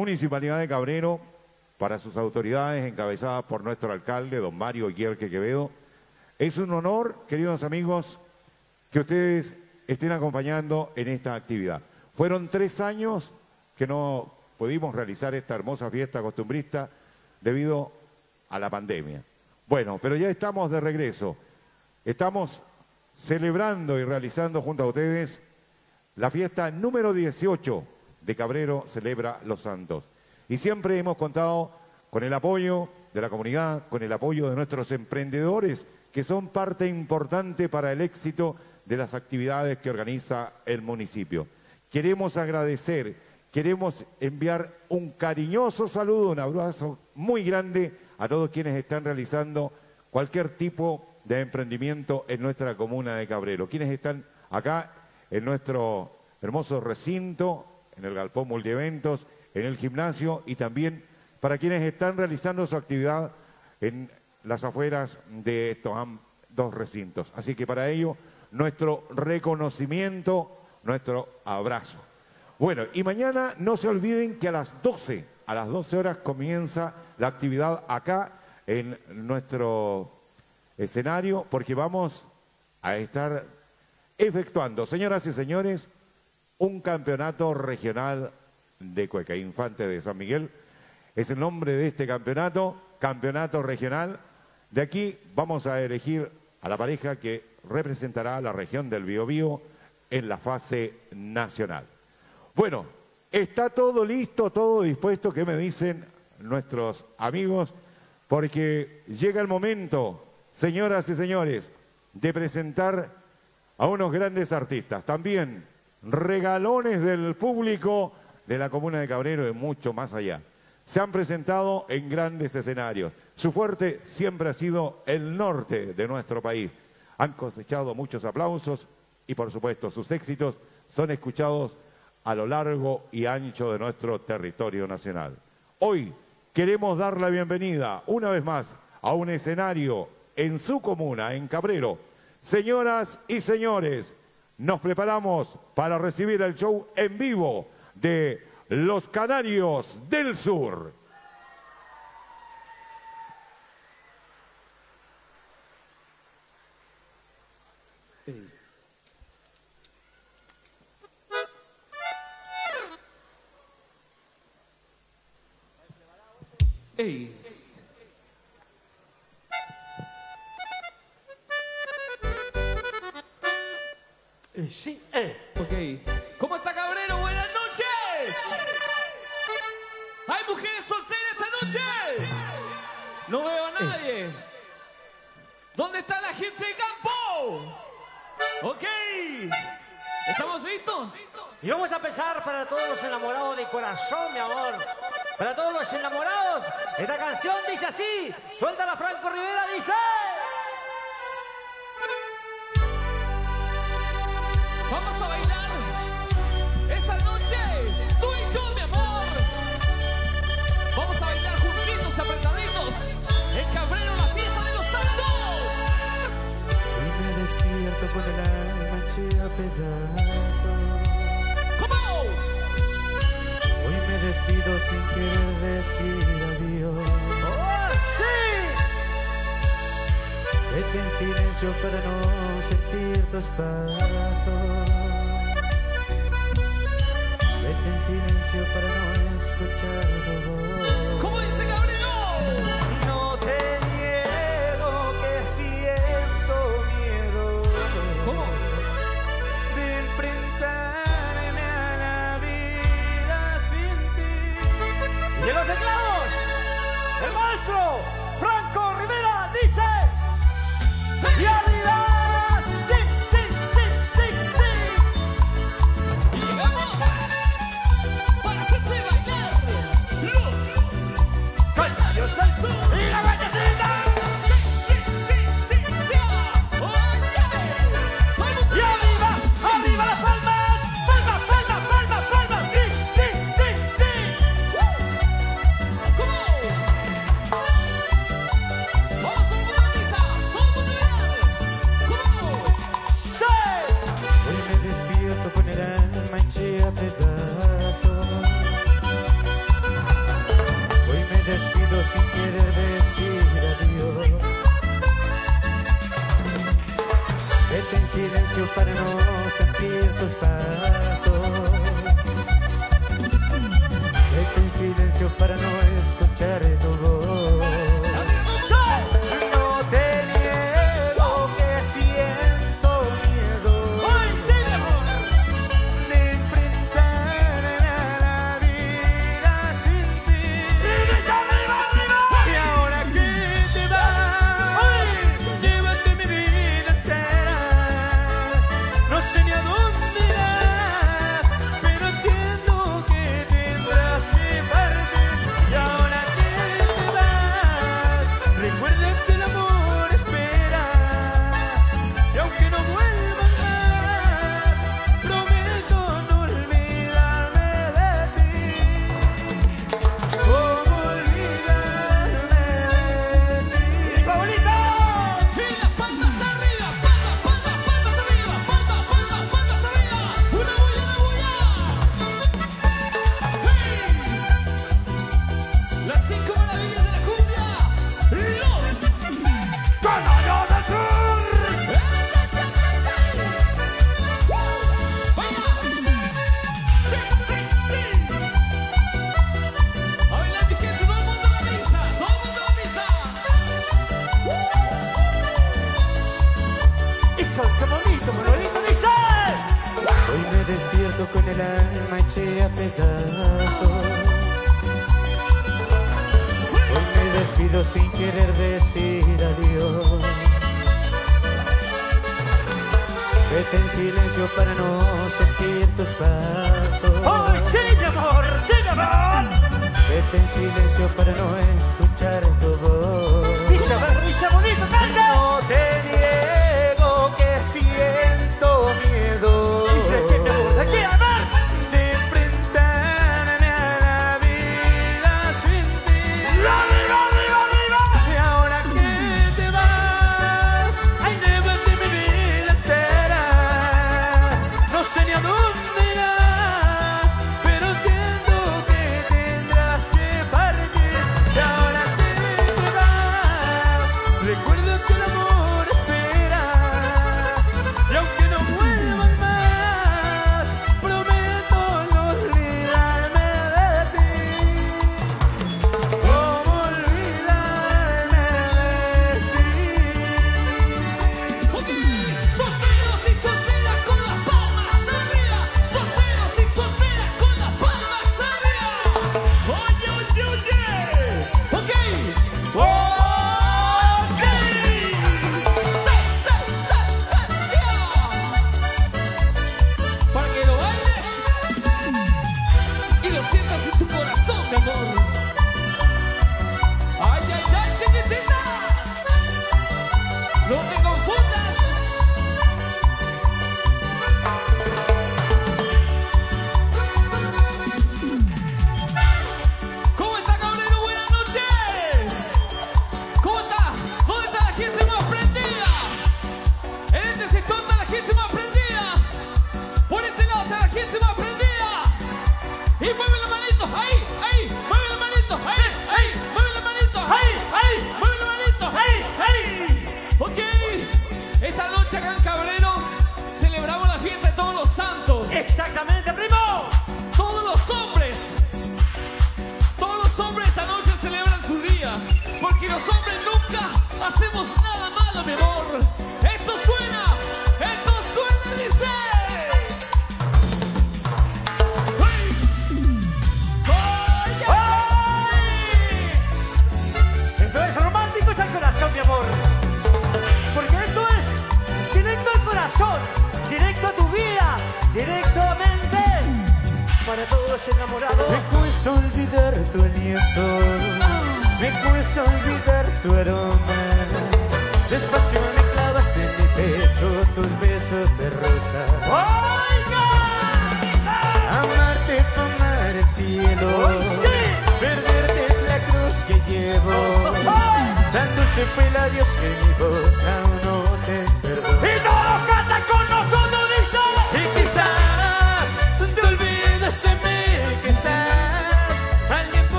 Municipalidad de Cabrero, para sus autoridades encabezadas por nuestro alcalde, don Mario Guillerque Quevedo. Es un honor, queridos amigos, que ustedes estén acompañando en esta actividad. Fueron tres años que no pudimos realizar esta hermosa fiesta costumbrista debido a la pandemia. Bueno, pero ya estamos de regreso. Estamos celebrando y realizando junto a ustedes la fiesta número 18 de Cabrero Celebra los Santos. Y siempre hemos contado con el apoyo de la comunidad, con el apoyo de nuestros emprendedores, que son parte importante para el éxito de las actividades que organiza el municipio. Queremos agradecer, queremos enviar un cariñoso saludo, un abrazo muy grande a todos quienes están realizando cualquier tipo de emprendimiento en nuestra comuna de Cabrero. Quienes están acá en nuestro hermoso recinto, en el galpón multieventos, en el gimnasio y también para quienes están realizando su actividad en las afueras de estos dos recintos. Así que para ello, nuestro reconocimiento, nuestro abrazo. Bueno, y mañana no se olviden que a las 12, a las 12 horas comienza la actividad acá en nuestro escenario, porque vamos a estar efectuando, señoras y señores, un campeonato regional de Cueca, Infante de San Miguel. Es el nombre de este campeonato, campeonato regional. De aquí vamos a elegir a la pareja que representará a la región del Biobío en la fase nacional. Bueno, está todo listo, todo dispuesto, ¿qué me dicen nuestros amigos? Porque llega el momento, señoras y señores, de presentar a unos grandes artistas. También regalones del público de la comuna de Cabrero y mucho más allá. Se han presentado en grandes escenarios. Su fuerte siempre ha sido el norte de nuestro país. Han cosechado muchos aplausos y por supuesto sus éxitos son escuchados a lo largo y ancho de nuestro territorio nacional. Hoy queremos dar la bienvenida una vez más a un escenario en su comuna, en Cabrero. Señoras y señores, nos preparamos para recibir el show en vivo de los Canarios del Sur.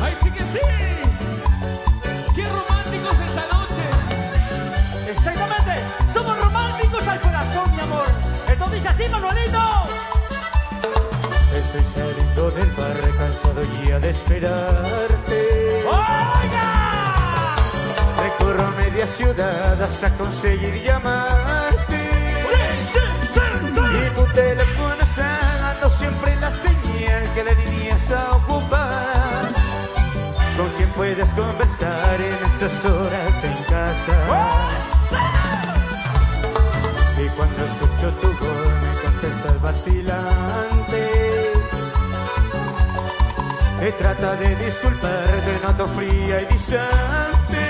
¡Ay, sí que sí! ¡Qué románticos esta noche! ¡Exactamente! ¡Somos románticos al corazón, mi amor! ¡Entonces así, Manuelito! Estoy saliendo del bar cansado ya de esperarte. ¡Oiga! Recorro media ciudad hasta conseguir llamar trata de disculpar de noto fría y distante.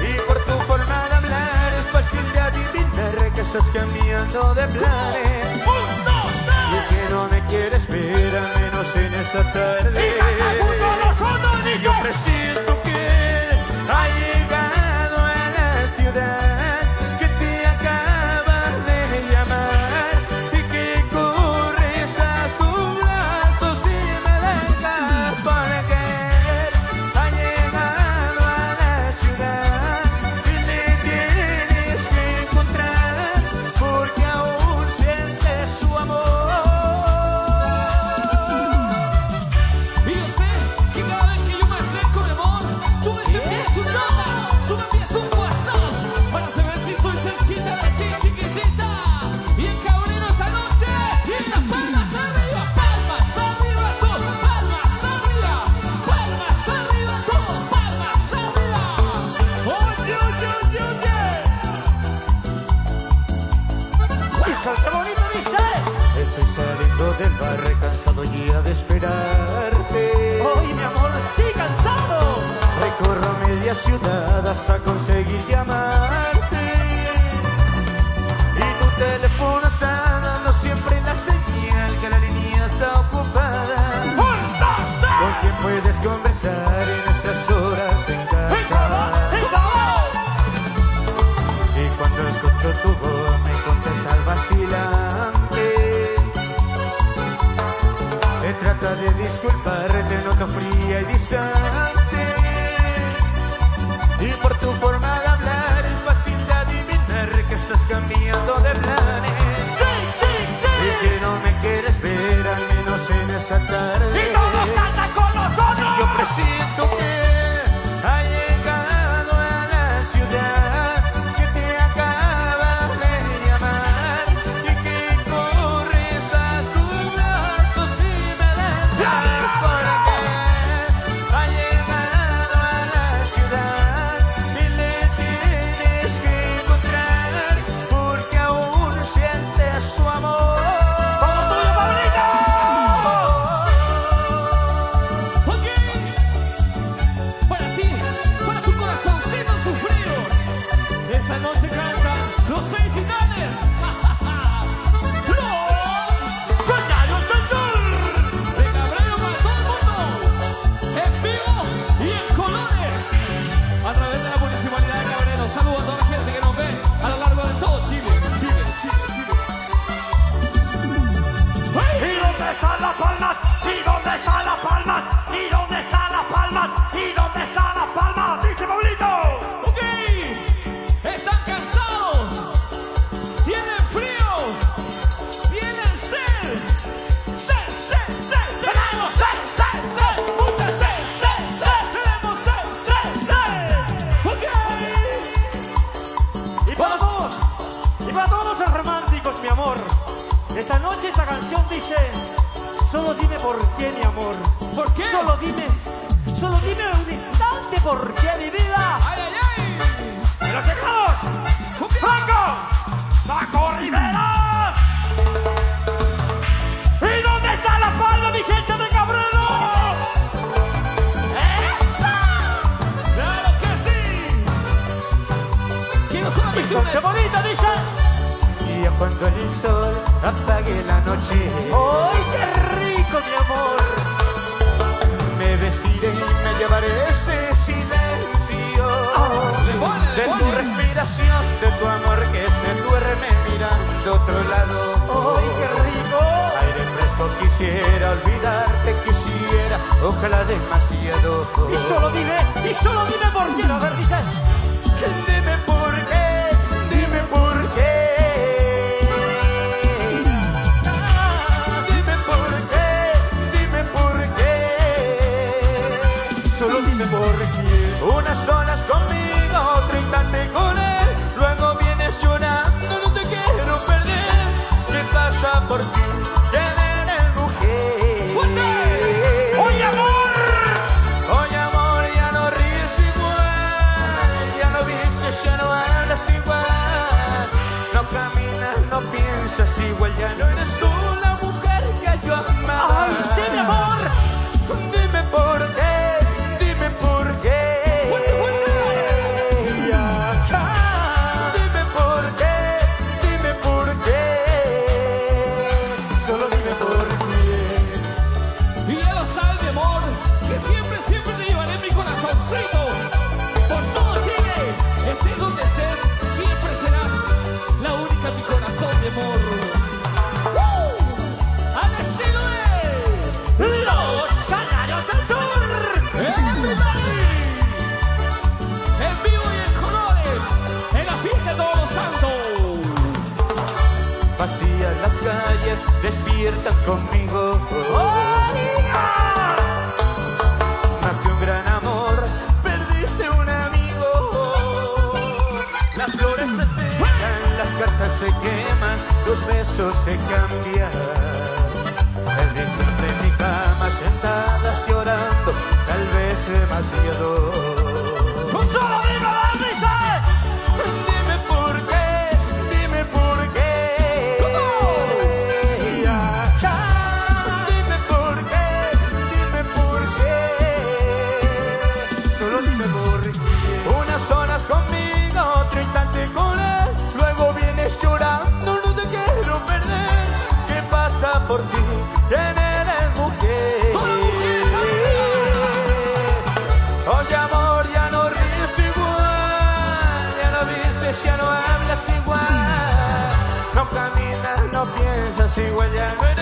Y por tu forma de hablar es fácil de adivinar que estás cambiando de planes. ¡Un, dos, tres! Y que no me quieres ver, al menos en esta tarde. Y yo presiento ojalá demasiado. Y solo dime, y solo dime por qué, a ver, despierta conmigo. Más que un gran amor, perdiste un amigo. Las flores se secan, las cartas se queman, los besos se cambian. Perdí siempre en mi cama, sentadas llorando, tal vez demasiado. ¡Solo see where you're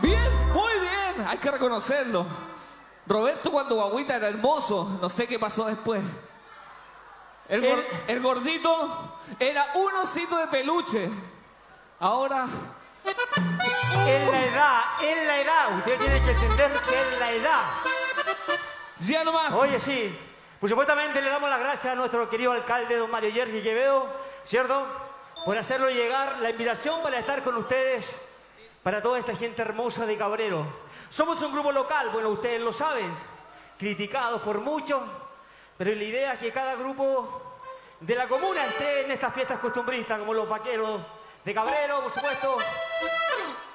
Bien, muy bien, hay que reconocerlo. Roberto cuando guaguita era hermoso, no sé qué pasó después. El, gor- el gordito era un osito de peluche. Ahora, En la edad, en la edad. Usted tiene que entender que en la edad. ya no más. Oye, sí. Pues supuestamente le damos las gracias a nuestro querido alcalde, don Mario Yergi Quevedo, ¿cierto? Por hacerlo llegar la invitación para estar con ustedes, para toda esta gente hermosa de Cabrero. Somos un grupo local, bueno, ustedes lo saben, criticados por muchos, pero la idea es que cada grupo de la comuna esté en estas fiestas costumbristas, como los vaqueros de Cabrero, por supuesto,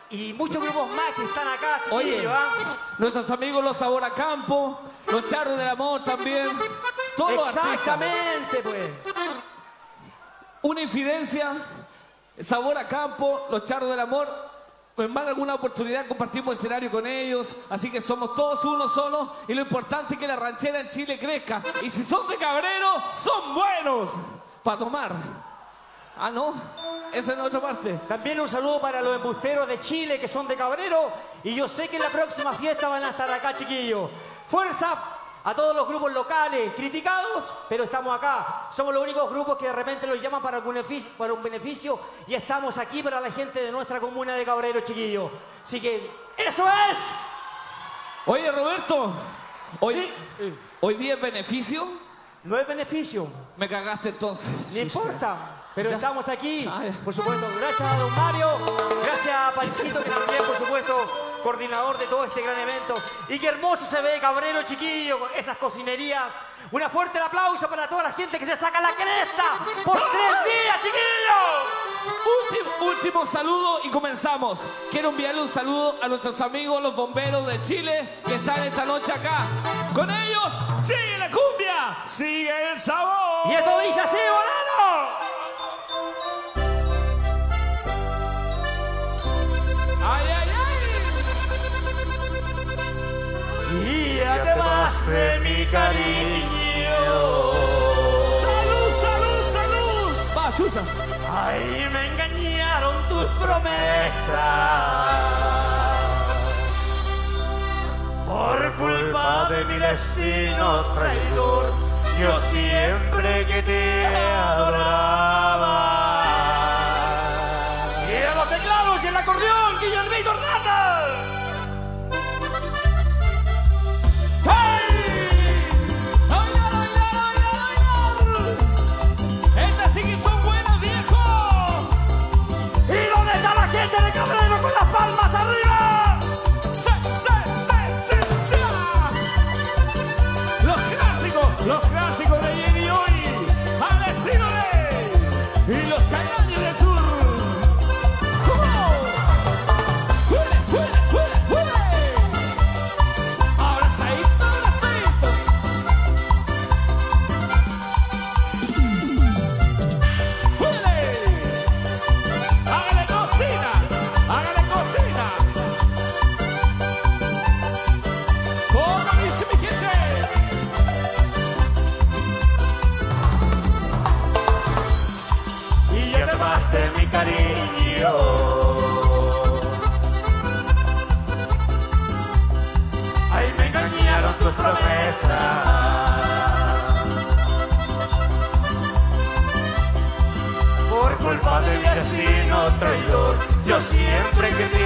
y muchos grupos más que están acá, Oye, ¿ah? nuestros amigos los Sabor a Campo, los Charros del Amor también. Todos los artistas. Exactamente, pues. Una infidencia, Sabor a Campo, los Charros del Amor. En más de alguna oportunidad compartimos escenario con ellos, así que somos todos uno solo y lo importante es que la ranchera en Chile crezca. Y si son de Cabrero, son buenos para tomar. Ah, no, esa es en otra parte. También un saludo para los embusteros de Chile que son de Cabrero. Y yo sé que en la próxima fiesta van a estar acá, chiquillos. Fuerza a todos los grupos locales, criticados, pero estamos acá. Somos los únicos grupos que de repente los llaman para un beneficio, para un beneficio y estamos aquí para la gente de nuestra comuna de Cabrero, chiquillos. Así que eso es. Oye, Roberto, hoy, Sí. hoy día es beneficio. No es beneficio, Me cagaste entonces. no importa. Pero Ya. estamos aquí, por supuesto, gracias a don Mario, gracias a Panchito, que también, por supuesto, coordinador de todo este gran evento. Y qué hermoso se ve Cabrero, chiquillo, con esas cocinerías. Un fuerte aplauso para toda la gente que se saca la cresta por tres días, chiquillos. Último, último saludo y comenzamos. Quiero enviarle un saludo a nuestros amigos los bomberos de Chile que están esta noche acá. Con ellos sigue la cumbia, sigue el sabor. Y esto dice así, bolano. Ay. Y además de mi cariño, Salud, salud, salud. Va, Chusa. ay, me engañaron tus promesas. Por culpa de mi destino traidor, yo siempre que te adoraba. Los teclados y el acordeón, Guillermito Hernández. De mi cariño. Ay, me engañaron tus promesas. Por culpa de mi destino traidor, yo siempre que te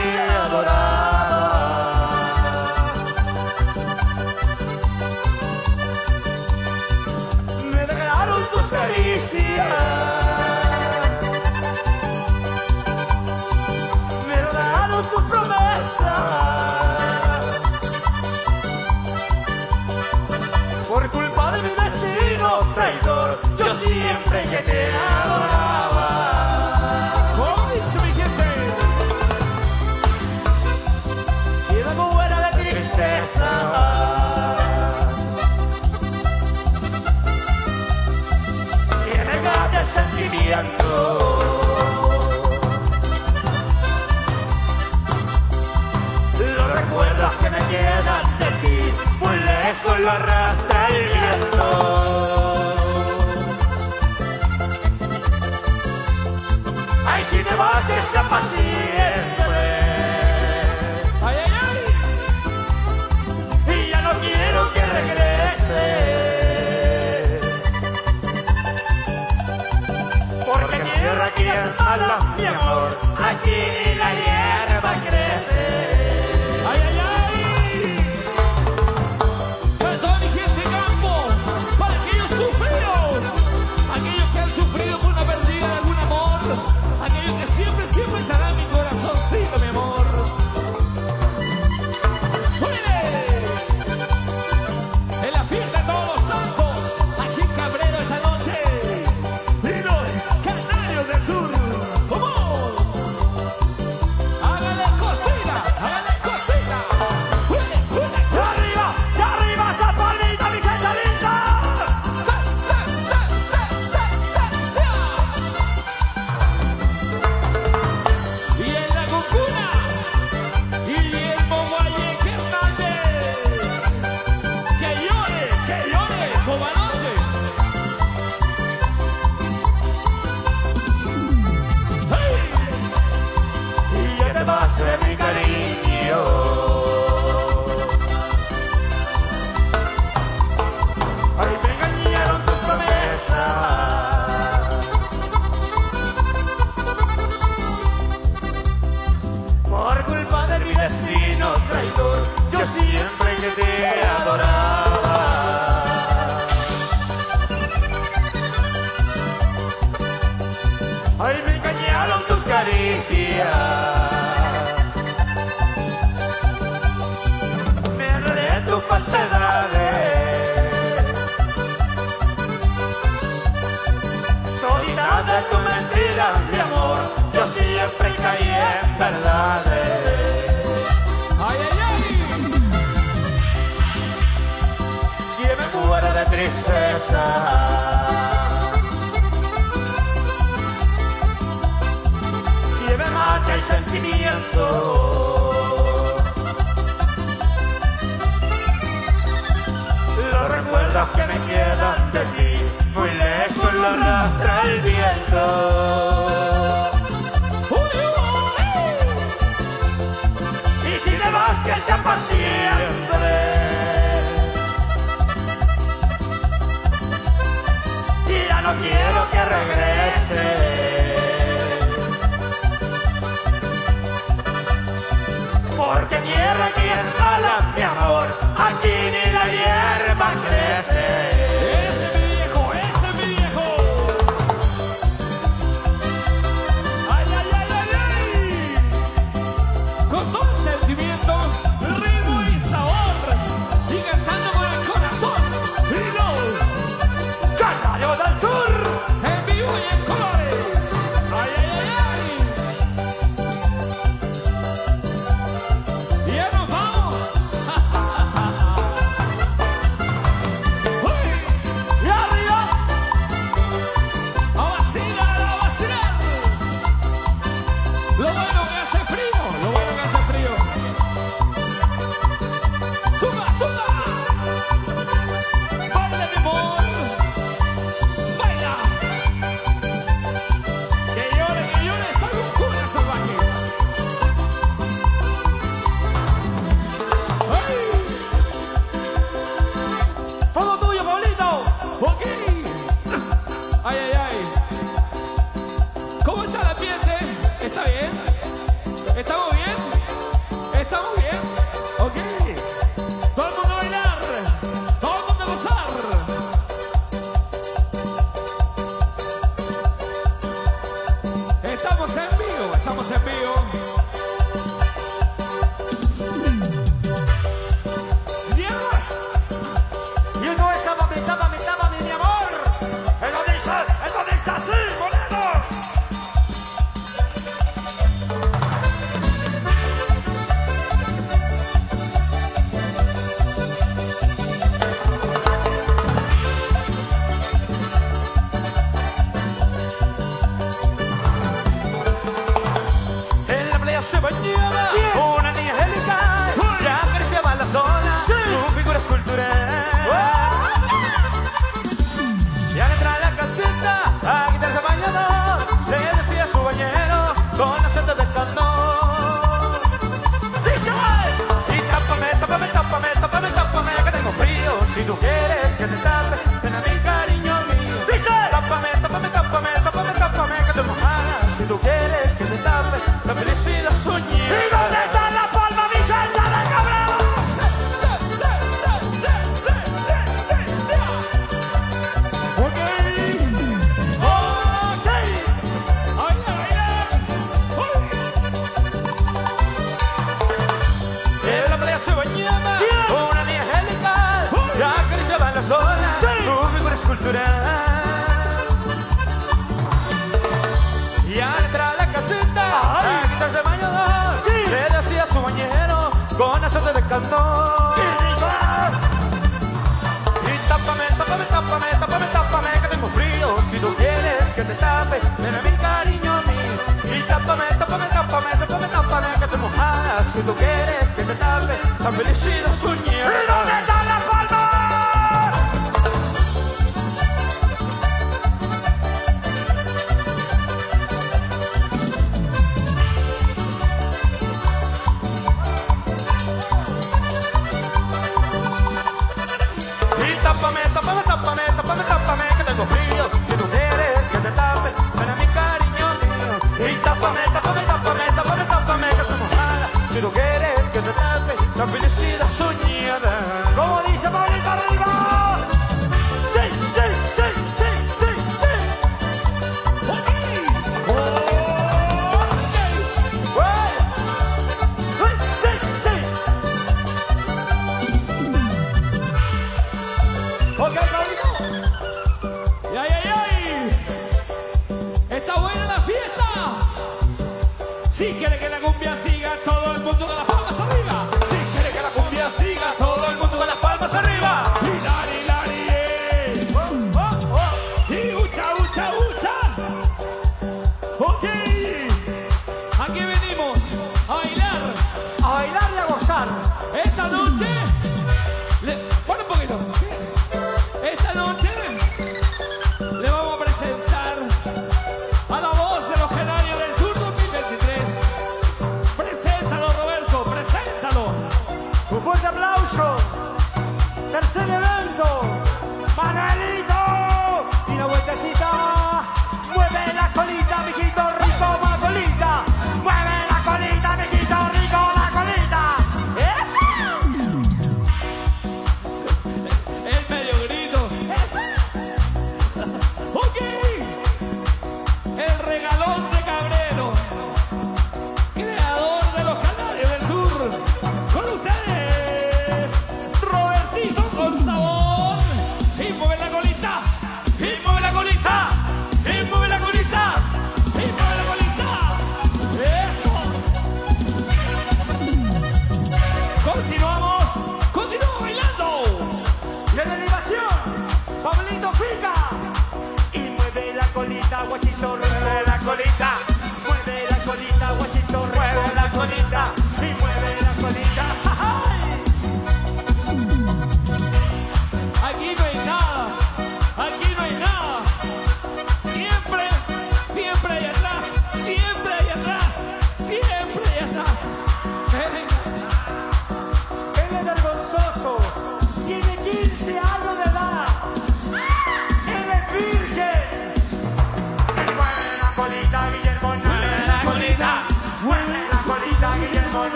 I'm really shit, that's what you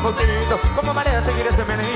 poquito, como marea seguir ese meneíto,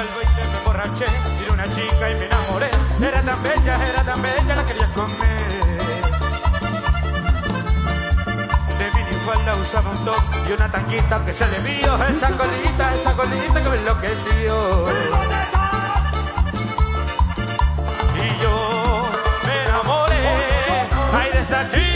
vuelvo y te me emborraché. Miré una chica y me enamoré. Era tan bella, era tan bella, la quería comer. De minifalda usaba un top y una tanquita que se le vio. Esa colita, esa colita que me enloqueció. Y yo me enamoré. Ay, de esa chica.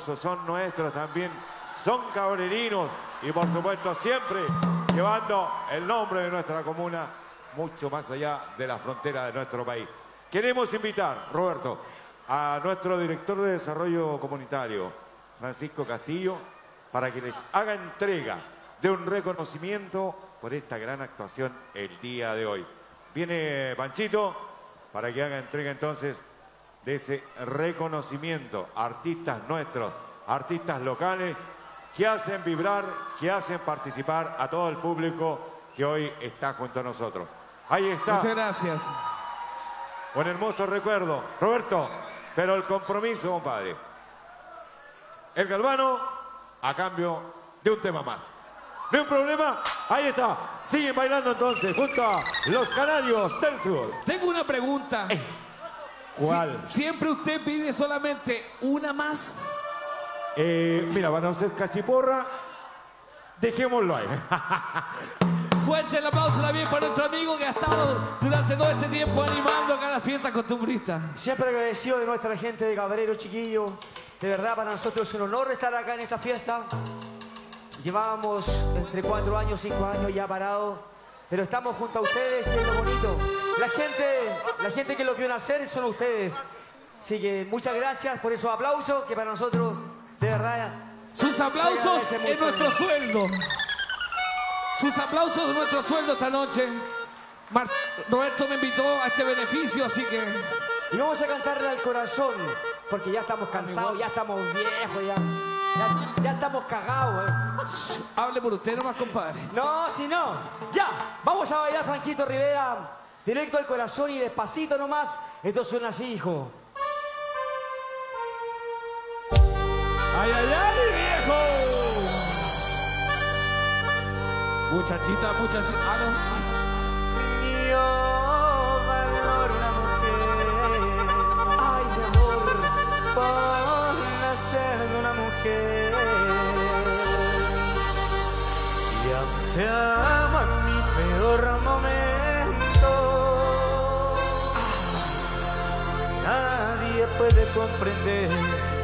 son nuestros también, son cabrerinos y por supuesto siempre llevando el nombre de nuestra comuna mucho más allá de la frontera de nuestro país. Queremos invitar, Roberto, a nuestro director de desarrollo comunitario, Francisco Castillo, para que les haga entrega de un reconocimiento por esta gran actuación el día de hoy. Viene Panchito para que haga entrega entonces de ese reconocimiento. Artistas nuestros, artistas locales que hacen vibrar, que hacen participar a todo el público que hoy está junto a nosotros. Ahí está. Muchas gracias. Un hermoso recuerdo. Roberto, pero el compromiso, compadre. El galvano a cambio de un tema más. No hay un problema, ahí está. Siguen bailando entonces junto a los canarios del sur. Tengo una pregunta. Eh. ¿Cuál? Si- ¿Siempre usted pide solamente una más? Eh, mira, van a ser cachiporra. Dejémoslo ahí. Fuerte el aplauso también para nuestro amigo que ha estado durante todo este tiempo animando acá la fiesta costumbrista. Siempre agradecido de nuestra gente de Cabrero, chiquillo. De verdad, para nosotros es un honor estar acá en esta fiesta. Llevábamos entre cuatro años, cinco años ya parados. Pero estamos junto a ustedes, que es lo bonito. La gente, la gente que lo vio nacer son ustedes. Así que muchas gracias por esos aplausos que para nosotros, de verdad, Sus aplausos mucho. nuestro sueldo. Sus aplausos en nuestro sueldo esta noche. Mar- Roberto me invitó a este beneficio, así que Y vamos a cantarle al corazón, porque ya estamos cansados, ya estamos viejos, ya, ya, ya estamos cagados. ¿eh? hable por usted nomás, compadre. No, si no, ya, vamos a bailar Franquito Rivera, directo al corazón y despacito nomás. Esto suena así, hijo. ¡Ay, ay, ay, viejo! Muchachita, muchachita. Ah, no. Yo valoro una mujer Ay, mi amor, por te amo en mi peor momento. Nadie puede comprender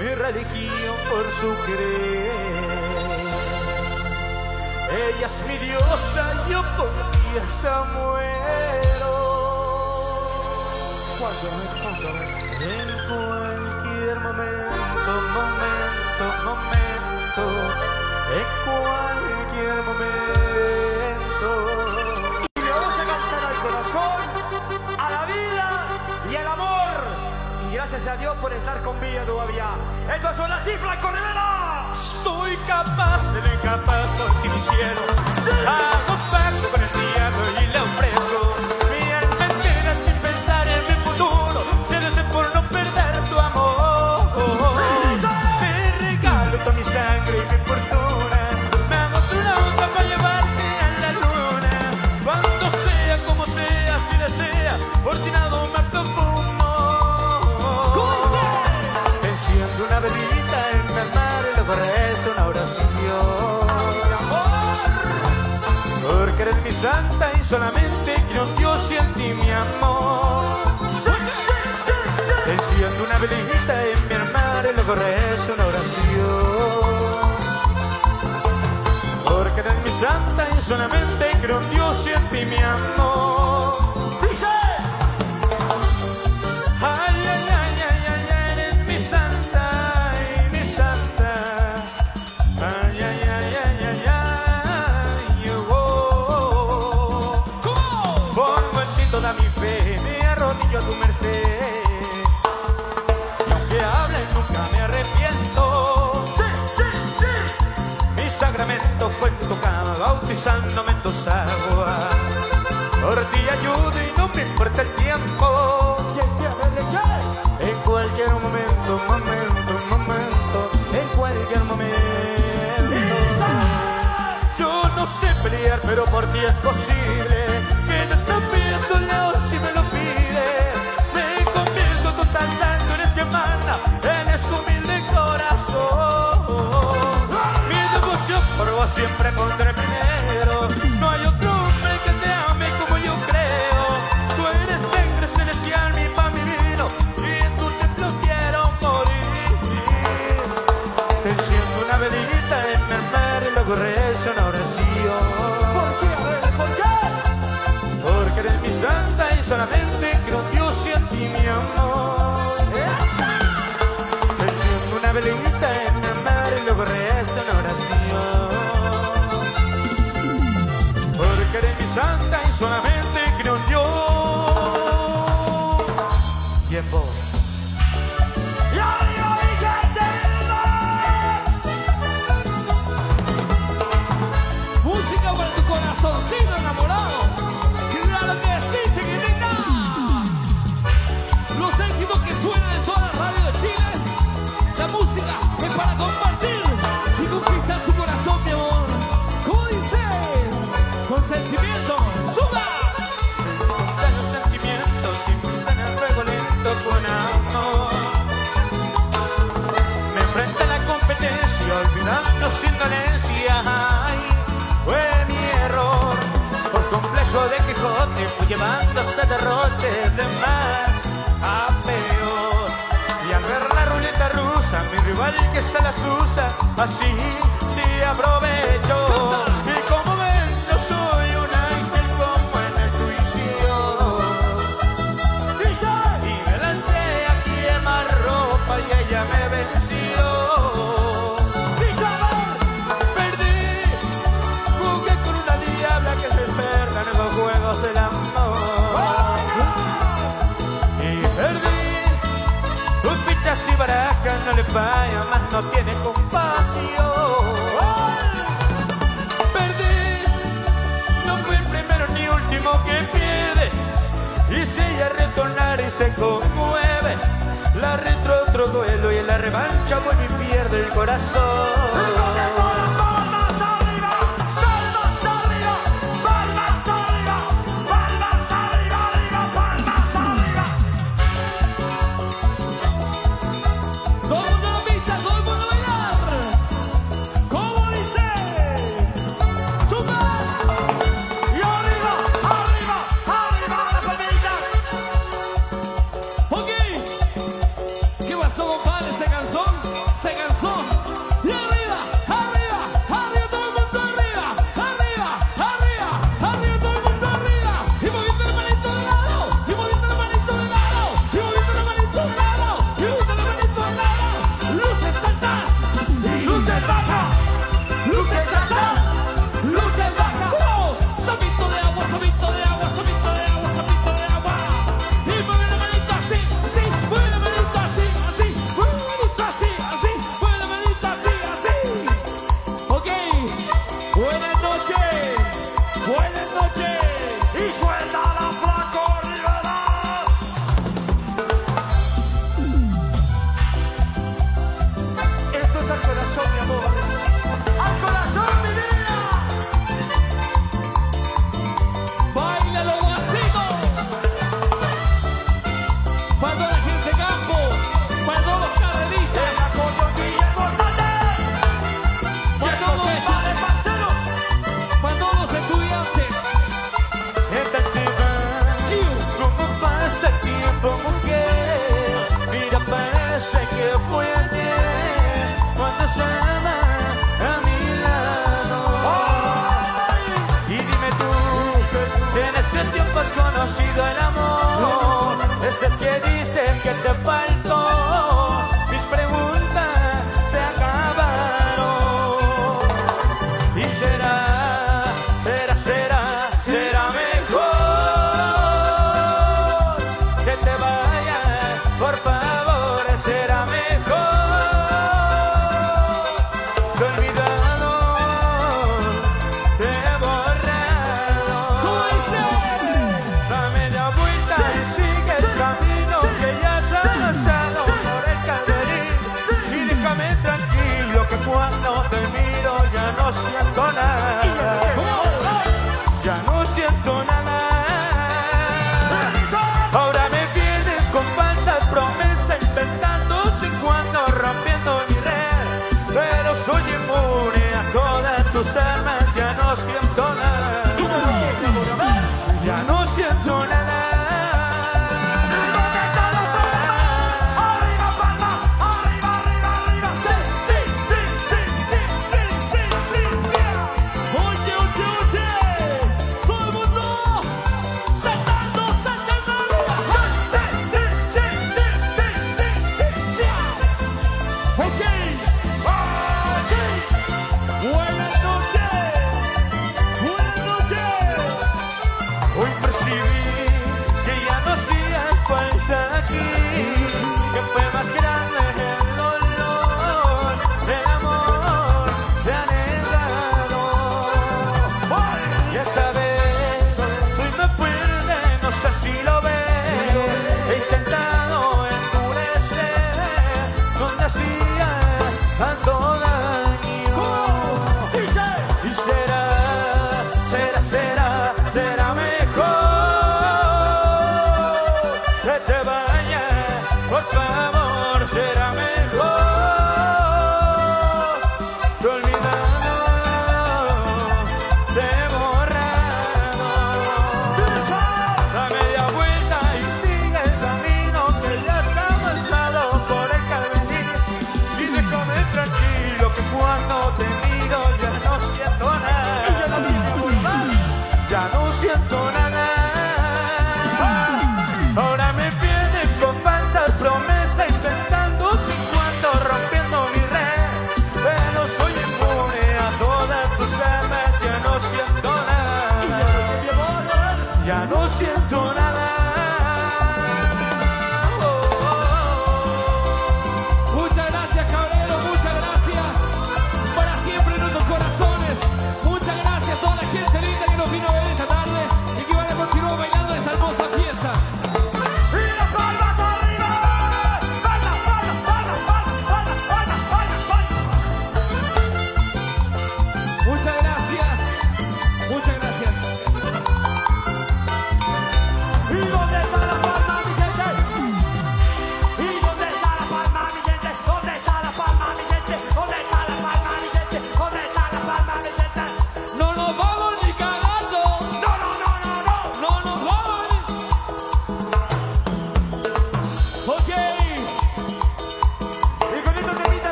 mi religión por su querer. Ella es mi diosa, yo por ella muero. En cualquier momento, momento, momento, en cualquier momento. y le vamos a cantar al corazón, a la vida y al amor. Y gracias a Dios por estar con vida todavía. Esto suena así, Franco Rivera. Soy capaz de lo incapaz porque mi cielo Hago pacto con el diablo santa y solamente quiero Dios y en ti mi amor. Enciendo una velita en mi mar y luego rezo una oración. Porque eres mi santa y solamente quiero Dios y en ti mi amor. En tus aguas. Por ti ayudo y no me importa el tiempo. En cualquier momento, momento, momento, en cualquier momento. Yo no sé pelear, pero por ti es posible que desafíe soleado si me lo pide. Me convierto total santo en este manda, en este humilde corazón. Mi devoción por vos siempre pondré solamente creo en Dios y en ti mi amor. Te enciendo una velita en el mar y luego rezo una oración. Porque eres mi santa y solamente creo en Dios. Y en vos. así sí aprovecho. Y como ven, yo soy un ángel con buena intuición. Y me lancé a quemar ropa y ella me venció. Perdí, jugué con una diabla que se perdan en los juegos del amor. Y perdí, un pichazo y baraja no le falla, más no tiene como se conmueve, la retro, otro duelo y en la revancha vuelve y pierde el corazón.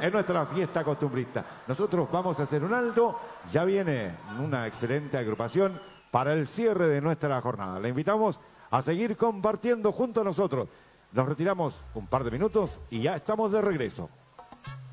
en nuestra fiesta costumbrista. Nosotros vamos a hacer un alto, ya viene una excelente agrupación para el cierre de nuestra jornada. Le invitamos a seguir compartiendo junto a nosotros. Nos retiramos un par de minutos y ya estamos de regreso.